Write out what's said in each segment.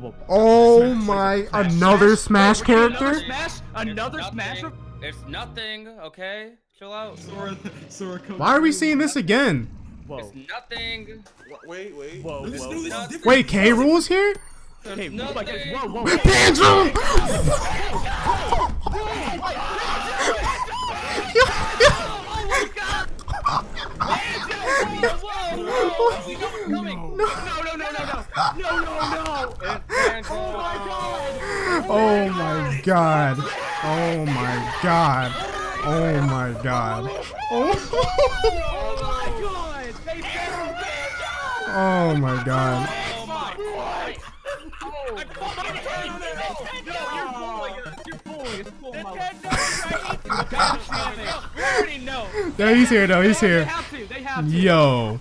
whoa. Oh my, another Smash Wait, Another character? Smash? Another It's Smash? nothing. It's nothing, okay? Chill out. Sora, Sora Why are we seeing this again? Whoa. It's nothing. Wait, wait. Whoa, This is whoa, new, this whoa. is different. Wait, K Rool's here? Okay, There's oh my gosh, nothing. whoa, whoa, whoa. Banjo! No, no, no, no, no. No, no, no. Oh my god. Oh my god. Oh my god. Oh, my god. Oh my god. There he's here though, he's here. Yo.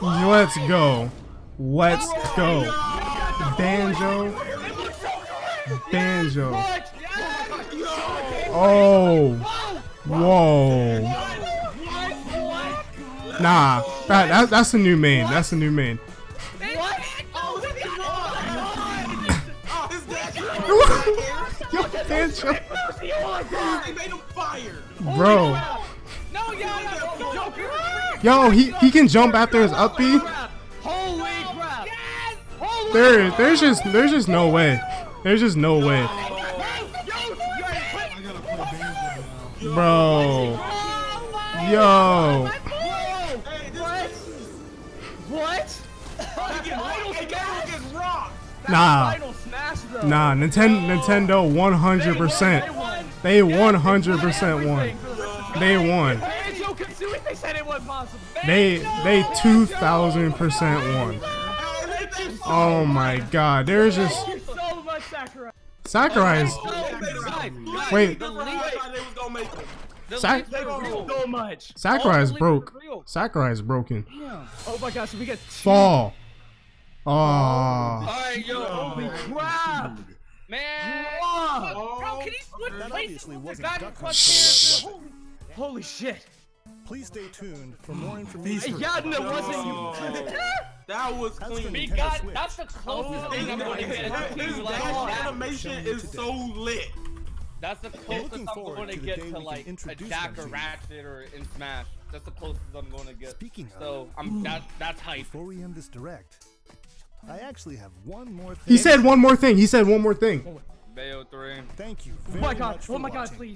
Let's go. Let's go. Banjo. Banjo. Oh. oh. Whoa. Nah. That, that that's a new main. That's a new main. Yo, Banjo. They made him fire. Bro. No, yeah, no, Yo, he he can jump after his up B. Holy crap. There there's just there's just no way. There's just no way. Bro. Yo. What? Nah. Nah, Nintendo Nintendo 100%. They 100% won. They won. They they 2000% won. Oh my god. There's just Sakurai. Sakurai's Wait. That's what I thought they was gonna make it. The Sac- leads are real. So much. Sakurai's All broke. leads are real. Sakurai's broken. Oh my gosh, we get two. Fall. Oh. Alright, yo. Holy crap. Man. Whoa. Bro, can he switch places obviously with the wasn't Dragon Duck Quest Hunt, character? Holy shit. Please stay tuned for more information. Yeah, no, wasn't That was clean. We got, that's the closest oh, thing I'm gonna get His to, like, dash animation is so lit. That's the closest looking I'm forward going to to get to like a introduce Jak or. Ratchet or in Smash. That's the closest I'm going to get. Speaking of- so I'm that that's hype. Before we end this direct, I actually have one more thing. He said one more thing. He said one more thing. Bayo three. Thank you. Oh my god. much Oh my god, watching. please.